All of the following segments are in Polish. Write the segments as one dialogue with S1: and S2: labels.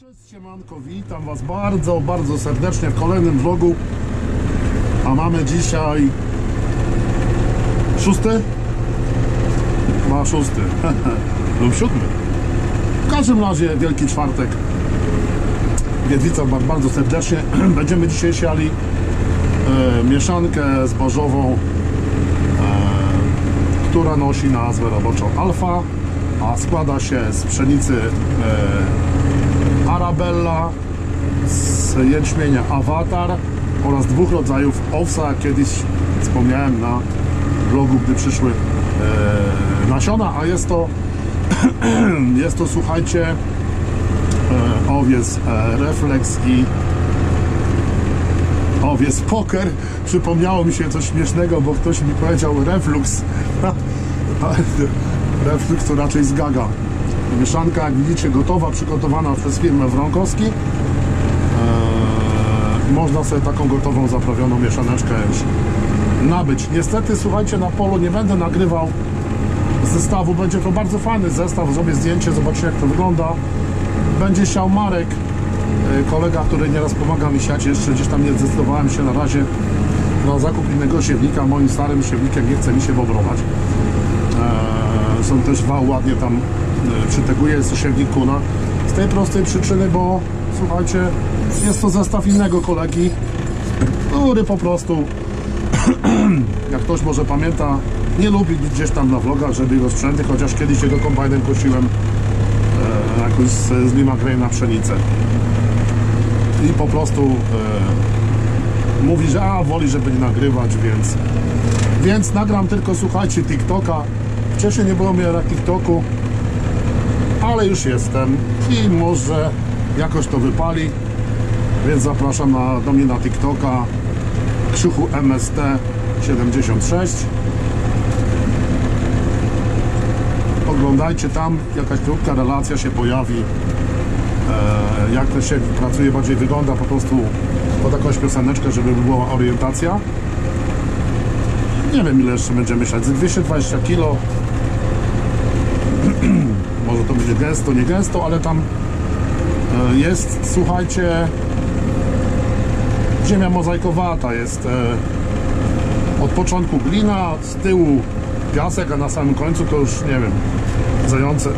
S1: Cześć siemanko, witam was bardzo, bardzo serdecznie w kolejnym vlogu. A mamy dzisiaj szósty? Ma szósty. Lub siódmy. W każdym razie Wielki Czwartek. Witam was bardzo serdecznie. Będziemy dzisiaj siali e, mieszankę zbożową e, która nosi nazwę roboczą Alfa a składa się z pszenicy e, Arabella, z jęczmienia Avatar oraz dwóch rodzajów owsa, kiedyś wspomniałem na vlogu, gdy przyszły e, nasiona, a jest to jest to, słuchajcie, e, owiec e, Reflex i owiec Poker. Przypomniało mi się coś śmiesznego, bo ktoś mi powiedział Reflux. Reflux to raczej zgaga. Mieszanka, jak widzicie, gotowa, przygotowana przez firmę Wronkowski. Eee, można sobie taką gotową, zaprawioną mieszaneczkę już nabyć. Niestety, słuchajcie, na polu nie będę nagrywał zestawu. Będzie to bardzo fajny zestaw. Zrobię zdjęcie, zobaczycie jak to wygląda. Będzie siał Marek, e, kolega, który nieraz pomaga mi siać. Jeszcze gdzieś tam nie zdecydowałem się na razie na zakup innego siewnika. Moim starym siewnikiem nie chce mi się wobrować. Eee, są też wał ładnie tam e, przyteguje, jest to siewnik kuna. Z tej prostej przyczyny, bo słuchajcie, jest to zestaw innego kolegi, który po prostu, jak ktoś może pamięta, nie lubi gdzieś tam na vlogach, żeby jego sprzęty, chociaż kiedyś jego kombajnem kosiłem e, jakoś z, z Lima na pszenicę. I po prostu e, mówi, że a, woli, żeby nie nagrywać, więc więc nagram tylko, słuchajcie, TikToka. Wcześniej nie było mnie na TikToku, ale już jestem i może jakoś to wypali. Więc zapraszam na, do mnie na TikToka Krzychu MST 76. Oglądajcie tam, jakaś krótka relacja się pojawi. E, jak to się pracuje, bardziej wygląda po prostu pod jakąś pioseneczkę, żeby była orientacja. Nie wiem ile jeszcze będziemy myśleć, z 220 kg gęsto, nie gęsto, ale tam e, jest, słuchajcie ziemia mozaikowata jest e, od początku glina, z tyłu piasek, a na samym końcu to już nie wiem zające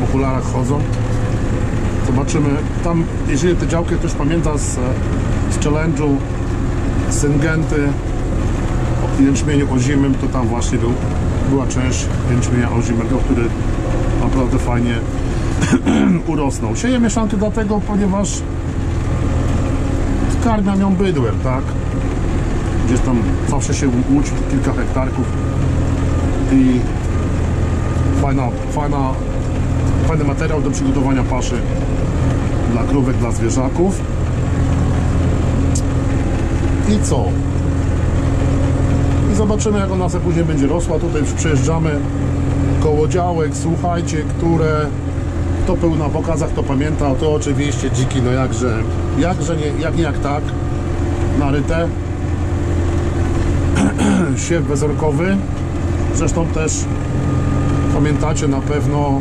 S1: w okularach chodzą. Zobaczymy. Tam, jeżeli tę działkę ktoś pamięta z, z challenge'u Syngenty jęczmieniu ozimym, to tam właśnie był, była część jęczmienia ozimego, który naprawdę fajnie urosnął. Sieję mieszankę dlatego, ponieważ skarmiam ją bydłem, tak? Gdzieś tam zawsze się łudzi kilka hektarków i fajna, fajna, fajny materiał do przygotowania paszy dla krówek, dla zwierzaków. I co? i zobaczymy jak ona sobie później będzie rosła. Tutaj przejeżdżamy koło działek, słuchajcie, które kto był na pokazach, to pamięta, to oczywiście dziki, no jakże, jakże nie, jak nie jak tak, naryte. Siew bezorkowy, zresztą też pamiętacie na pewno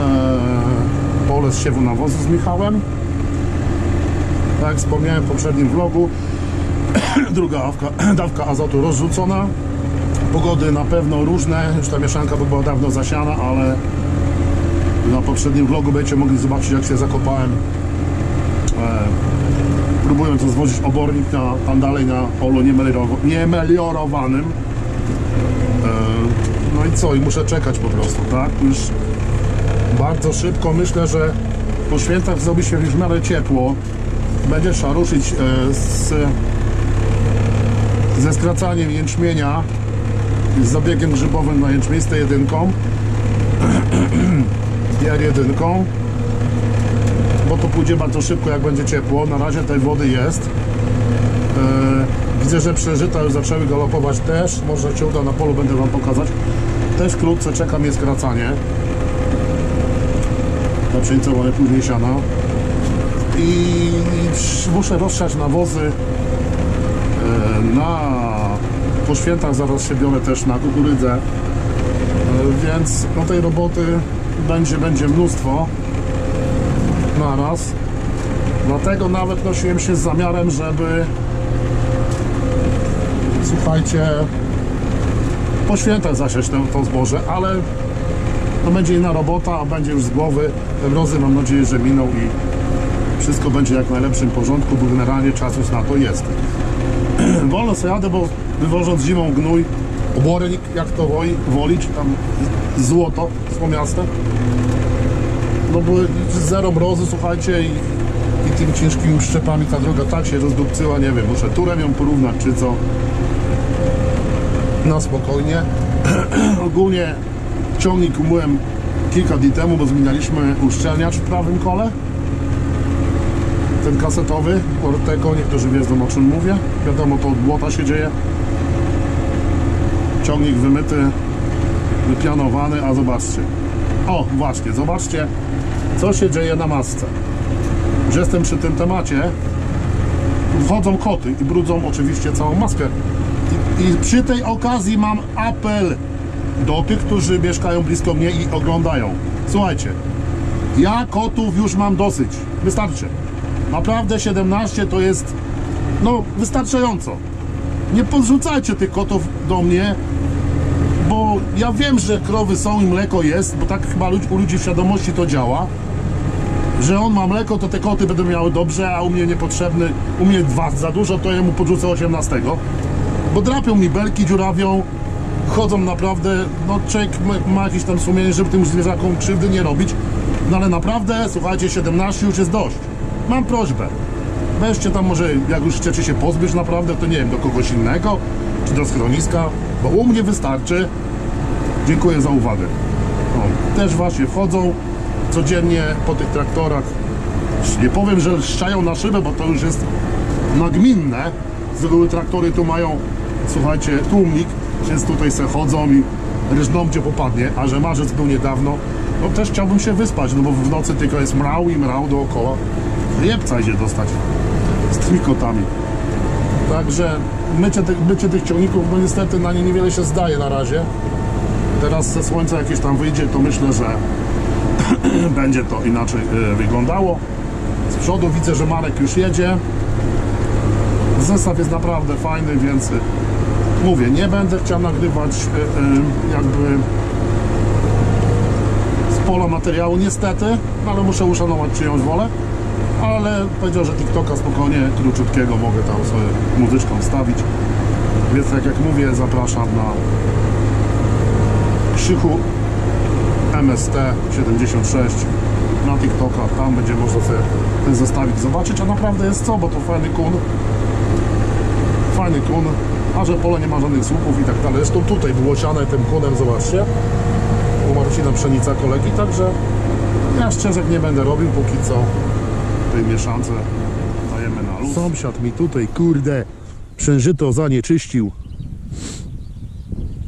S1: e, pole z siewu nawozu z Michałem. Tak jak wspomniałem w poprzednim vlogu, druga dawka, dawka azotu rozrzucona. Pogody na pewno różne, już ta mieszanka była dawno zasiana, ale na poprzednim vlogu będziecie mogli zobaczyć jak się zakopałem. E, próbując rozwozić obornik na, tam dalej na polu niemeliorowanym. E, no i co, i muszę czekać po prostu, tak, już bardzo szybko, myślę, że po świętach zrobi się już w miarę ciepło. Będzie trzeba ruszyć e, z ze skracaniem jęczmienia z zabiegiem grzybowym na jęczmińskę jedynką. PR jedynką. Bo to pójdzie bardzo szybko jak będzie ciepło. Na razie tej wody jest. E, widzę, że przeżyta już zaczęły galopować też. Może się uda na polu, będę wam pokazać. Też wkrótce czeka mnie skracanie na pszenicę, ale później siana. I muszę rozsiać nawozy na po świętach zaraz się biorę też na kukurydzę więc no tej roboty będzie, będzie mnóstwo naraz. Dlatego nawet nosiłem się z zamiarem, żeby słuchajcie po świętach zasiać to, to zboże, ale to będzie inna robota, a będzie już z głowy. Te mrozy mam nadzieję, że miną i wszystko będzie jak w najlepszym porządku, bo generalnie czas już na to jest. Wolno sobie jadę, bo wywożąc zimą gnój, obornik, jak to woli, woli czy tam złoto słomiaste, no bo zero mrozy, słuchajcie, i, i tymi ciężkimi szczepami ta droga tak się rozdupcyła, nie wiem, muszę turem ją porównać, czy co. Na spokojnie. Ogólnie ciągnik umyłem kilka dni temu, bo zmienialiśmy uszczelniacz w prawym kole. Ten kasetowy, Ortego, niektórzy wiedzą o czym mówię. Wiadomo, to od błota się dzieje. Ciągnik wymyty, wypianowany, a zobaczcie. O, właśnie, zobaczcie, co się dzieje na masce. Że jestem przy tym temacie. Wchodzą koty i brudzą oczywiście całą maskę. I, I przy tej okazji mam apel do tych, którzy mieszkają blisko mnie i oglądają. Słuchajcie, ja kotów już mam dosyć. Wystarczy. Naprawdę 17 to jest no wystarczająco. Nie podrzucajcie tych kotów do mnie, bo ja wiem, że krowy są i mleko jest, bo tak chyba u ludzi w świadomości to działa. Że on ma mleko, to te koty będą miały dobrze, a u mnie niepotrzebny, u mnie dwa za dużo, to ja mu podrzucę 18. Bo drapią mi belki, dziurawią, chodzą naprawdę, no człowiek ma jakieś tam sumienie, żeby tym zwierzakom krzywdy nie robić. No ale naprawdę, słuchajcie, 17 już jest dość. Mam prośbę. Weźcie tam może, jak już chcecie się pozbyć naprawdę, to nie wiem, do kogoś innego, czy do schroniska, bo u mnie wystarczy. Dziękuję za uwagę. O, też właśnie wchodzą codziennie po tych traktorach. Nie powiem, że szczają na szybę, bo to już jest nagminne. Z reguły traktory tu mają, słuchajcie, tłumik, więc tutaj se chodzą i ryżną gdzie popadnie, a że marzec był niedawno, no też chciałbym się wyspać, no bo w nocy tylko jest mrał i mrał dookoła. Jebca idzie dostać z tymi kotami. Także mycie, mycie tych ciągników, no niestety na nie niewiele się zdaje na razie. Teraz ze słońca jakieś tam wyjdzie, to myślę, że będzie to inaczej e, wyglądało. Z przodu widzę, że Marek już jedzie. Zestaw jest naprawdę fajny, więc e, mówię, nie będę chciał nagrywać e, jakby z pola materiału niestety, no ale muszę uszanować czyjąś wolę. Ale powiedział, że TikToka spokojnie, króciutkiego mogę tam sobie muzyczką wstawić. Więc tak jak mówię, zapraszam na Krzychu MST 76 na TikToka, tam będzie można sobie ten zestawik zobaczyć, a naprawdę jest co, bo to fajny kun. Fajny kun, a że pole nie ma żadnych słupów i tak dalej, zresztą tutaj było tym kunem, zobaczcie. U Marcina Pszenica kolegi, także ja ścieżek nie będę robił póki co tej mieszance dajemy na luz. Sąsiad mi tutaj, kurde, przężyto zanieczyścił.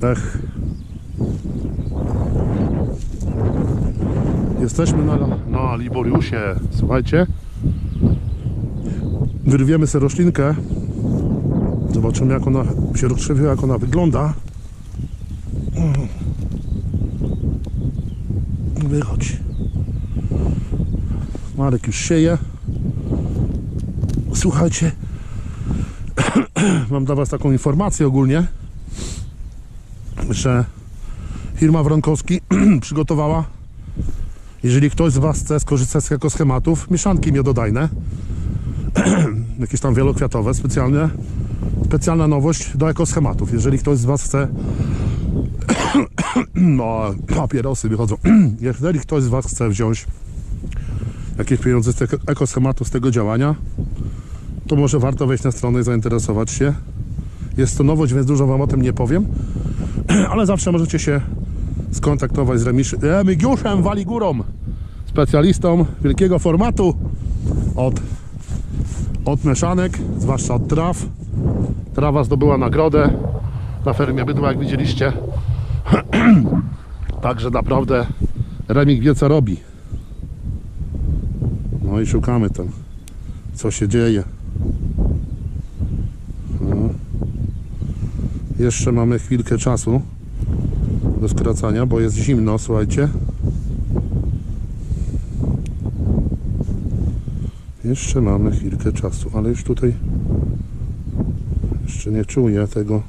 S1: Ech. Jesteśmy na, na Liboriusie, słuchajcie. Wyrwiemy sobie roślinkę. Zobaczymy jak ona się rozkrzewiła, jak ona wygląda. Wychodź. Marek już sieje. Słuchajcie, mam dla Was taką informację ogólnie, że firma Wronkowski przygotowała, jeżeli ktoś z Was chce skorzystać z ekoschematów, mieszanki miododajne, jakieś tam wielokwiatowe, specjalne, specjalna nowość do ekoschematów. Jeżeli ktoś z Was chce no, papierosy wychodzą. Jeżeli ktoś z Was chce wziąć jakieś pieniądze z tego ekoschematu, z tego działania, to może warto wejść na stronę i zainteresować się. Jest to nowość, więc dużo Wam o tym nie powiem, ale zawsze możecie się skontaktować z Remigiuszem Waligurą, specjalistą wielkiego formatu od, od mieszanek, zwłaszcza od traw. Trawa zdobyła nagrodę na fermie bydła, jak widzieliście. Także naprawdę Remik wie co robi. No i szukamy tam, co się dzieje. Jeszcze mamy chwilkę czasu do skracania, bo jest zimno, słuchajcie. Jeszcze mamy chwilkę czasu, ale już tutaj jeszcze nie czuję tego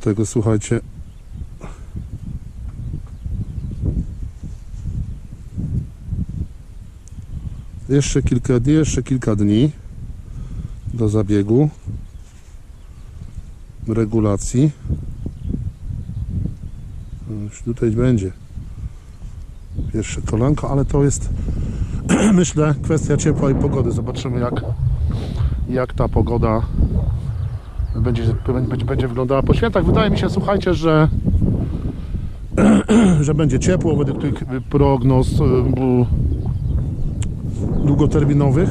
S1: tego słuchajcie jeszcze kilka dni, jeszcze kilka dni do zabiegu regulacji już tutaj będzie pierwsze kolanko, ale to jest myślę kwestia ciepła i pogody zobaczymy jak jak ta pogoda będzie, będzie, będzie wyglądała po świętach. Wydaje mi się, słuchajcie, że że będzie ciepło według tych prognoz y, długoterminowych.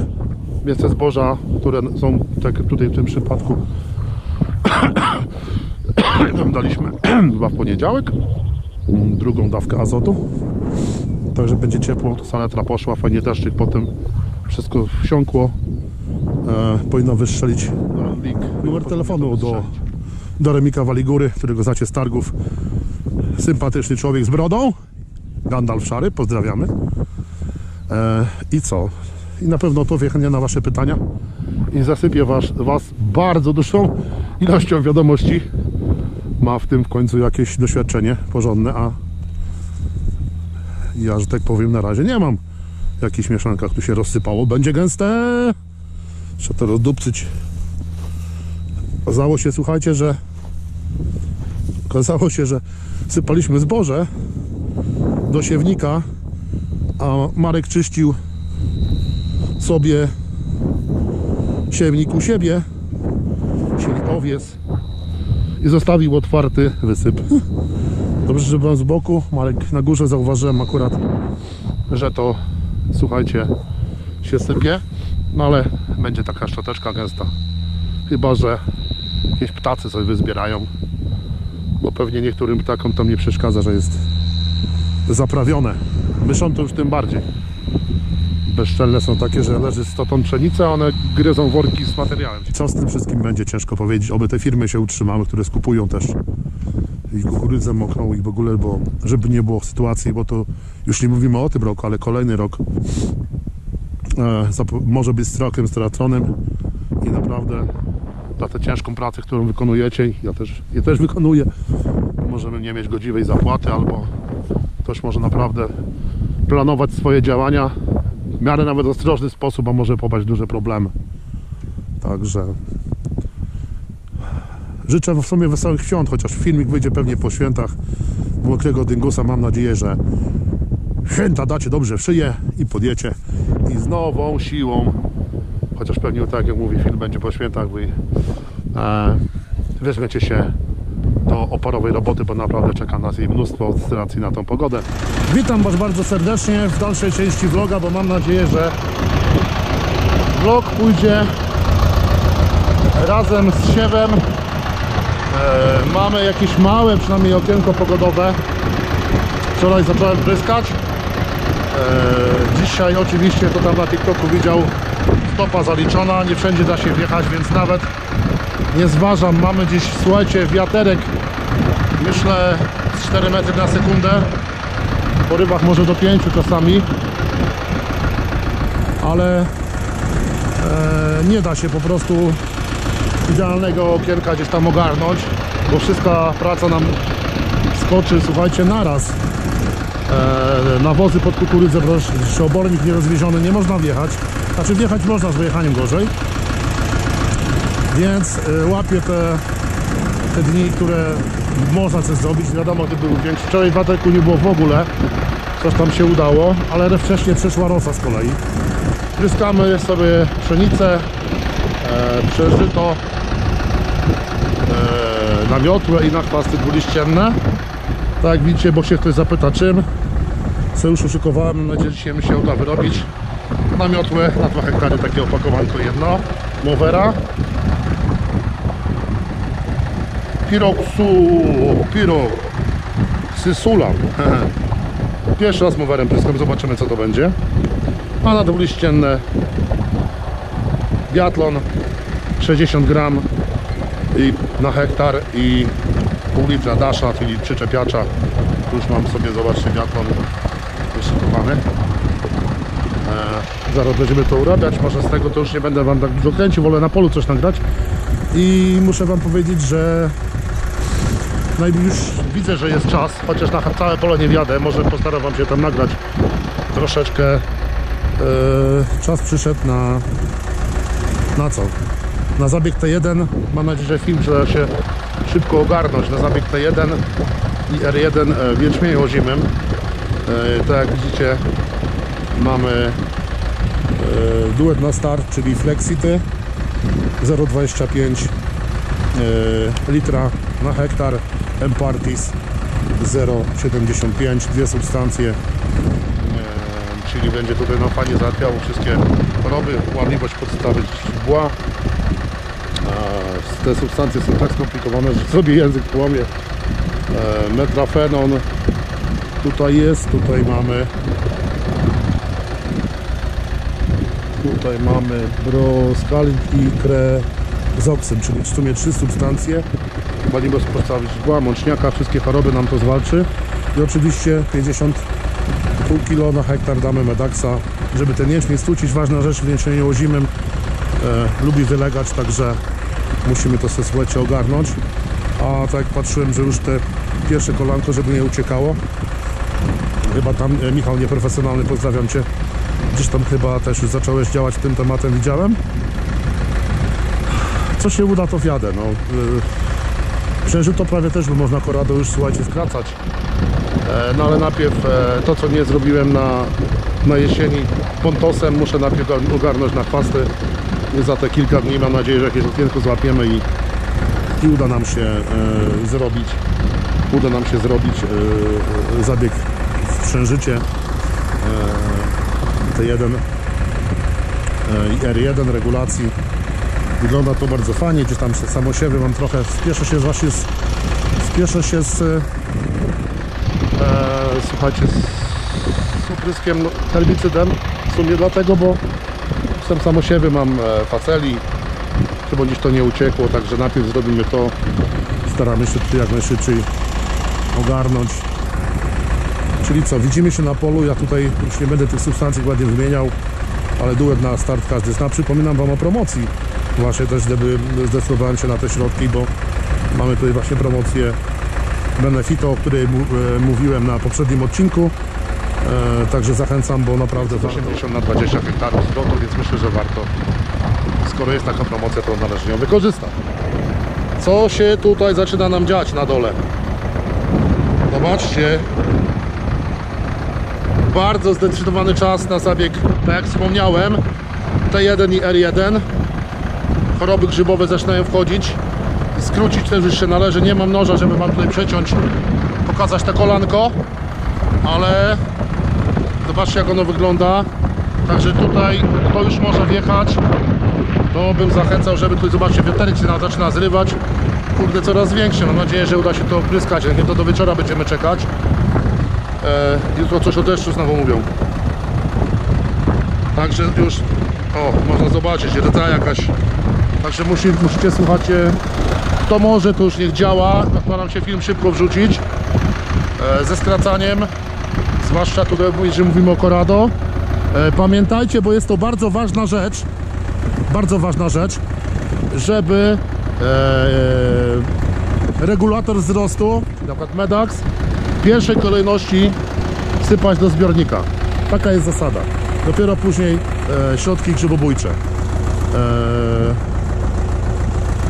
S1: Więc te zboża, które są tak tutaj w tym przypadku tam daliśmy chyba w poniedziałek drugą dawkę azotu. Także będzie ciepło, to saletra poszła, fajnie deszczyk, potem wszystko wsiąkło. E, powinno wystrzelić link. Numer telefonu do, do Remika Waligury, którego znacie z targów. Sympatyczny człowiek z brodą. Gandalf Szary, pozdrawiamy. E, I co? I na pewno odpowie chętnie na Wasze pytania. I zasypię was, was bardzo dużą ilością wiadomości. Ma w tym w końcu jakieś doświadczenie porządne, a ja, że tak powiem, na razie nie mam jakichś mieszankach. Tu się rozsypało, będzie gęste. Trzeba to rozdupcyć. Okazało się, słuchajcie, że okazało się, że sypaliśmy zboże do siewnika, a Marek czyścił sobie siewnik u siebie, owiec i zostawił otwarty wysyp. Dobrze, że byłem z boku, Marek na górze zauważyłem akurat, że to, słuchajcie, się sypie, no ale będzie taka szczoteczka gęsta. Chyba, że jakieś ptacy coś wyzbierają, bo pewnie niektórym ptakom tam nie przeszkadza, że jest zaprawione. Myszom to już tym bardziej. Bezczelne są takie, że leży 100 ton pszenicy, a one gryzą worki z materiałem. Co z tym wszystkim będzie ciężko powiedzieć, oby te firmy się utrzymały, które skupują też i kukurydzę mokrą i w ogóle, bo żeby nie było sytuacji, bo to już nie mówimy o tym roku, ale kolejny rok e, może być rokiem straconym i naprawdę za tę ciężką pracę, którą wykonujecie, ja też, ja też wykonuję, możemy nie mieć godziwej zapłaty albo ktoś może naprawdę planować swoje działania w miarę nawet ostrożny sposób, a może popaść duże problemy. Także życzę w sumie wesołych świąt, chociaż filmik wyjdzie pewnie po świętach mokrego dyngusa. Mam nadzieję, że święta dacie dobrze w szyję i podjecie i z nową siłą, chociaż pewnie tak jak mówi film będzie po świętach, wy e, weźmiecie się do oporowej roboty, bo naprawdę czeka nas jej mnóstwo z na tą pogodę. Witam Was bardzo serdecznie w dalszej części vloga, bo mam nadzieję, że vlog pójdzie razem z siewem. E, mamy jakieś małe przynajmniej okienko pogodowe. Wczoraj zacząłem pryskać. E, dzisiaj oczywiście to tam na TikToku widział stopa zaliczona, nie wszędzie da się wjechać, więc nawet nie zważam. Mamy gdzieś, słuchajcie, wiaterek myślę z 4 metry na sekundę. Po rybach może do 5 czasami. Ale e, nie da się po prostu idealnego okienka gdzieś tam ogarnąć, bo wszystka praca nam skoczy, słuchajcie, naraz. E, nawozy pod kukurydzę, proszę, obornik nierozwieziony, nie można wjechać. Znaczy wjechać można z wyjechaniem gorzej. Więc e, łapię te, te dni, które można coś zrobić. Wiadomo, gdyby był większy. Wczoraj w Ateku nie było w ogóle. Coś tam się udało, ale wcześniej przyszła rosa z kolei. Pryskamy sobie pszenicę, e, przeżyto, e, i na chwasty dwuliścienne. Tak jak widzicie, bo się ktoś zapyta czym. Co już uszykowałem, mam nadzieję, że dzisiaj mi się uda wyrobić. Na miotłę, na 2 hektary takie opakowanko jedno. Movera. Piroksu, pirok, sysulam. Pierwszy raz mowerem pryskam, zobaczymy co to będzie. A na dwuliścienne biatlon 60 gram i na hektar i pół litra dasza, czyli przyczepiacza. Już mam sobie, zobaczcie, biatlon wyszykowany. E, zaraz będziemy to urabiać, może z tego to już nie będę wam tak dużo kręcił, wolę na polu coś nagrać. I muszę wam powiedzieć, że no i już widzę, że jest czas, chociaż na całe pole nie wjadę, może postaram wam się tam nagrać troszeczkę. E, czas przyszedł na na co? Na zabieg T1. Mam nadzieję, że film się szybko ogarnąć. Na zabieg T1 i R1 e, w jęczmieniu ozimym. E, tak jak widzicie mamy e, duet na start, czyli Flexity 0,25 e, litra na hektar M-Partis 0,75 dwie substancje. E, czyli będzie tutaj no, fajnie załatwiało wszystkie choroby, łamliwość podstawy źdźbła. E, te substancje są tak skomplikowane, że sobie język połamie. E, metrafenon tutaj jest, tutaj mamy. Tutaj mamy broskalin i krezoksyn, czyli w sumie trzy substancje łamliwość podstawy źdźbła, mączniaka, wszystkie choroby nam to zwalczy i oczywiście 50 pół kilo na hektar damy Medaxa, żeby ten jęczmień stucić. Ważna rzecz w jęczmieniu ozimym e, lubi wylegać, także musimy to sobie słuchajcie ogarnąć. A tak jak patrzyłem, że już te pierwsze kolanko, żeby nie uciekało. Chyba tam e, Michał Nieprofesjonalny, pozdrawiam Cię. Gdzieś tam chyba też już zacząłeś działać tym tematem, widziałem. Co się uda, to wjadę. No. E, Przężyto prawie też by można korado już słuchajcie skracać. E, No ale najpierw e, to co nie zrobiłem na, na jesieni pontosem muszę najpierw ogar- ogarnąć na chwasty za te kilka dni mam nadzieję, że jakieś okienko złapiemy i, i uda nam się e, zrobić uda nam się zrobić e, e, zabieg w przężycie e, T1 e, i R1 regulacji wygląda to bardzo fajnie, gdzieś tam się samosiewy mam trochę, spieszę się właśnie z, spieszę się z e, słuchajcie z, z upryskiem herbicydem w sumie dlatego, bo jestem samosiewy, mam e, faceli chyba gdzieś to nie uciekło, także najpierw zrobimy to. Staramy się to jak najszybciej ogarnąć. Czyli co, widzimy się na polu ja tutaj już nie będę tych substancji ładnie wymieniał ale duet na start każdy zna. Przypominam wam o promocji właśnie też gdyby zdecydowałem się na te środki, bo mamy tutaj właśnie promocję Benefito, o której e, mówiłem na poprzednim odcinku. E, także zachęcam, bo naprawdę 80 na 20 hektarów zwrotu, więc myślę, że warto. Skoro jest taka promocja, to należy ją wykorzystać. Co się tutaj zaczyna nam dziać na dole? Zobaczcie. Bardzo zdecydowany czas na zabieg, tak jak wspomniałem, T1 i R1. Choroby grzybowe zaczynają wchodzić skrócić też już się należy. Nie mam noża, żeby wam tutaj przeciąć, pokazać te kolanko, ale zobaczcie jak ono wygląda. Także tutaj to już może wjechać. To bym zachęcał, żeby tutaj zobaczcie, wiaterek się zaczyna zrywać. Kurde, coraz większe. Mam nadzieję, że uda się to opryskać. Jak nie, to do wieczora będziemy czekać. E, jutro coś o deszczu znowu mówią. Także już, o, można zobaczyć, rydza jakaś. Także musi, musicie, słuchajcie, kto może, to już niech działa. Staram się film szybko wrzucić. E, ze skracaniem. Zwłaszcza tutaj, że mówimy o Corrado. E, pamiętajcie, bo jest to bardzo ważna rzecz. Bardzo ważna rzecz, żeby e, regulator wzrostu, na przykład Medax, w pierwszej kolejności sypać do zbiornika. Taka jest zasada. Dopiero później środki grzybobójcze. E,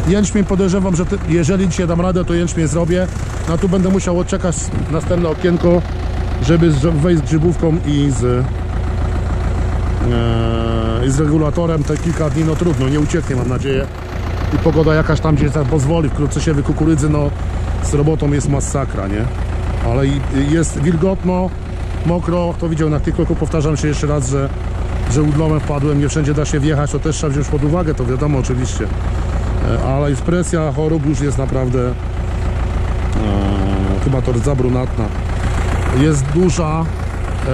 S1: Jęczmień podejrzewam, że ty, jeżeli dzisiaj dam radę, to jęczmień zrobię. No tu będę musiał odczekać następne okienko, żeby wejść z grzybówką i z, e, z regulatorem te kilka dni. No trudno, nie ucieknie mam nadzieję. I pogoda jakaś tam gdzieś tak pozwoli. Wkrótce się kukurydzy, no z robotą jest masakra, nie? Ale jest wilgotno, mokro. Kto widział na TikToku, powtarzam się jeszcze raz, że, że udlomem wpadłem. Nie wszędzie da się wjechać, to też trzeba wziąć pod uwagę, to wiadomo oczywiście. E, ale już presja chorób już jest naprawdę e, chyba to brunatna jest duża e,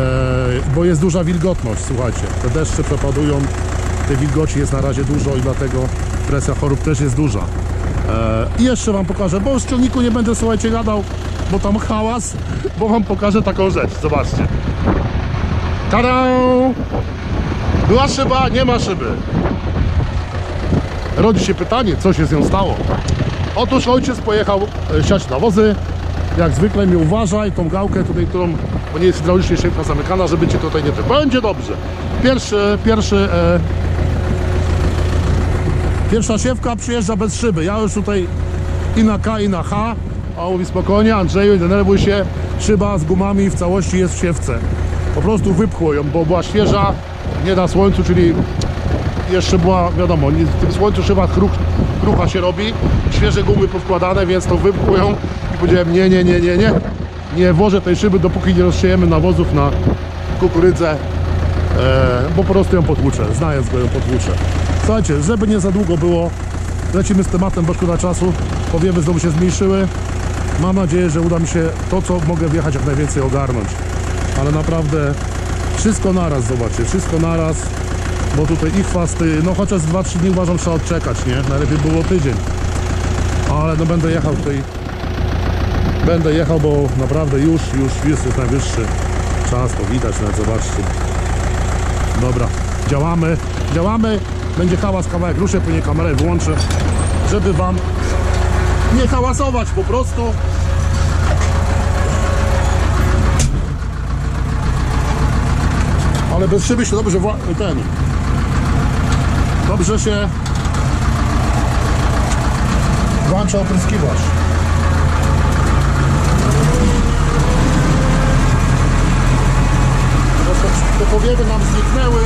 S1: bo jest duża wilgotność słuchajcie, te deszcze przepadują tej wilgoci jest na razie dużo i dlatego presja chorób też jest duża e, i jeszcze wam pokażę, bo w ciągniku nie będę słuchajcie gadał, bo tam hałas bo wam pokażę taką rzecz, zobaczcie Tada! Była szyba, nie ma szyby. Rodzi się pytanie, co się z nią stało. Otóż ojciec pojechał e, siać nawozy. Jak zwykle mi uważaj tą gałkę tutaj, którą, bo nie jest hydraulicznie szybka zamykana, żeby cię tutaj nie ty. Będzie dobrze. Pierwszy, pierwszy, e, pierwsza siewka przyjeżdża bez szyby. Ja już tutaj i na K, i na H. A mówi spokojnie, Andrzeju, denerwuj się. Szyba z gumami w całości jest w siewce. Po prostu wypchło ją, bo była świeża, nie na słońcu, czyli jeszcze była, wiadomo, w tym słońcu szyba kruch, krucha się robi, świeże gumy powkładane, więc to wypchło ją i powiedziałem nie, nie, nie, nie, nie, nie włożę tej szyby, dopóki nie rozsiejemy nawozów na kukurydzę, e, bo po prostu ją potłuczę, znając go ją potłuczę. Słuchajcie, żeby nie za długo było, lecimy z tematem, bo szkoda czasu, powiewy znowu się zmniejszyły, mam nadzieję, że uda mi się to, co mogę wjechać, jak najwięcej ogarnąć, ale naprawdę wszystko naraz, zobaczcie, wszystko naraz, bo tutaj ich chwasty, no chociaż z 2-3 dni uważam, trzeba odczekać, nie? Najlepiej było tydzień. Ale no będę jechał tutaj, będę jechał, bo naprawdę już, już jest, jest najwyższy czas, to widać, nawet zobaczcie. Dobra, działamy, działamy, będzie hałas, kawałek ruszę, później kamerę wyłączę, żeby wam nie hałasować po prostu. Ale bez szyby się dobrze ten. Dobrze się włącza opryskiwacz. Te powiewy nam zniknęły.